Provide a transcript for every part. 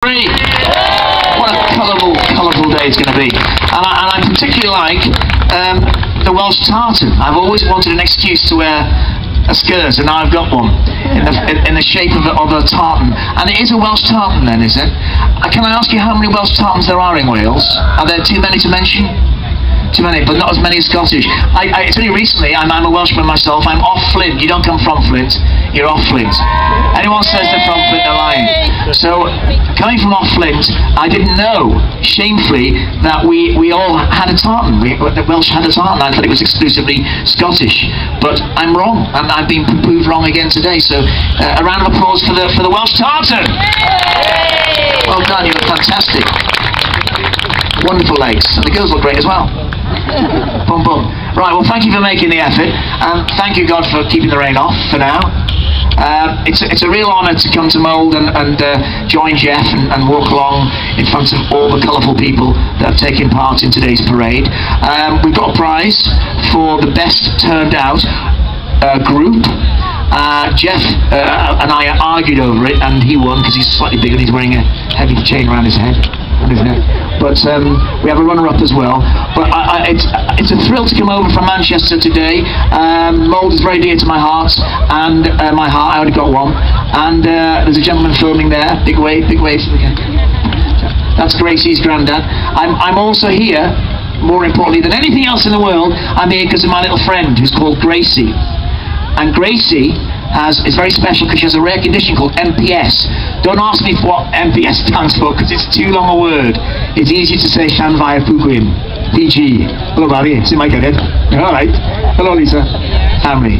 Three. What a colourful, colourful day it's going to be. And I, and I particularly like um, the Welsh tartan. I've always wanted an excuse to wear a skirt, and now I've got one in the, in, the shape of a, of a tartan. And it is a Welsh tartan, then, is it? Uh, can I ask you how many Welsh tartans there are in Wales? Are there too many to mention? Too many, but not as many as Scottish. I, I, it's only recently, I'm, I'm a Welshman myself, I'm off Flint. You don't come from Flint, you're off Flint. Anyone says they're from Flint, they're lying. So, coming from off Flint, I didn't know, shamefully, that we, we all had a tartan. We, the Welsh had a tartan. I thought it was exclusively Scottish. But I'm wrong, and I've been proved wrong again today. So, uh, a round of applause for the, for the Welsh tartan. Well done, you were fantastic. Wonderful legs. And the girls look great as well. Boom, boom. Right, well, thank you for making the effort, and thank you, God, for keeping the rain off for now. Uh, it's, a, it's a real honour to come to Mold and, and uh, join Jeff and, and walk along in front of all the colourful people that have taken part in today's parade. Um, we've got a prize for the best turned out uh, group. Uh, Jeff uh, and I argued over it, and he won because he's slightly bigger and he's wearing a heavy chain around his head. But um, we have a runner-up as well. But I, I, it's, it's a thrill to come over from Manchester today. Um, Mold is very dear to my heart, and uh, my heart. I already got one. And uh, there's a gentleman filming there. Big wave, big wave. That's Gracie's granddad. I'm, I'm also here, more importantly than anything else in the world, I'm here because of my little friend who's called Gracie. And Gracie has is very special because she has a rare condition called MPS. Don't ask me what MPS stands for because it's too long a word. It's easy to say Shan via Puguin. PG. Hello, Barry. See my head. All right. Hello, Lisa. Family.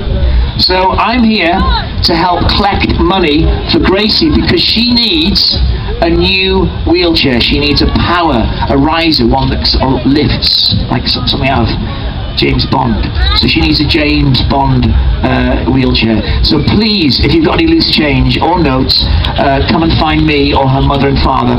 So I'm here to help collect money for Gracie because she needs a new wheelchair. She needs a power, a riser, one that lifts, like something out of James Bond. So she needs a James Bond uh, wheelchair. So please, if you've got any loose change or notes, uh, come and find me or her mother and father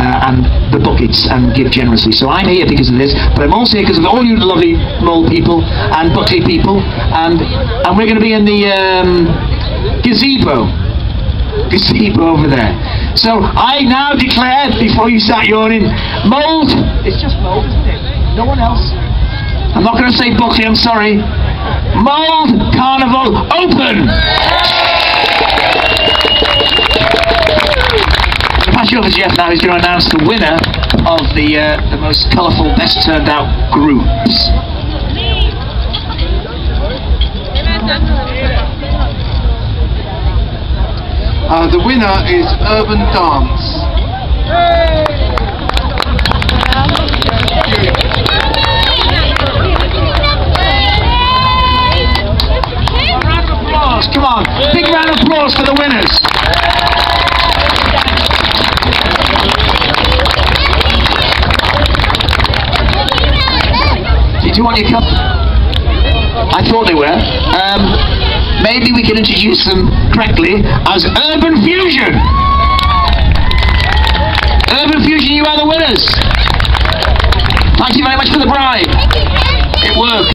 uh, and the buckets and give generously. So I'm here because of this, but I'm also here because of all you lovely mole people and Buckley people, and and we're going to be in the um, gazebo gazebo over there. So I now declare, before you start yawning, Mold. It's just Mold, isn't it? No one else. I'm not going to say Buckley, I'm sorry. Mold Carnival open! I'll pass you over to Jeff now, who's going to announce the winner of the, uh, the most colourful, best turned out groups. Uh, the winner is Urban Dance. Come on. Big round of applause for the winners. Did you want your cup? I thought they were. Um, maybe we can introduce them correctly as Urban Fusion. Urban Fusion, you are the winners. Thank you very much for.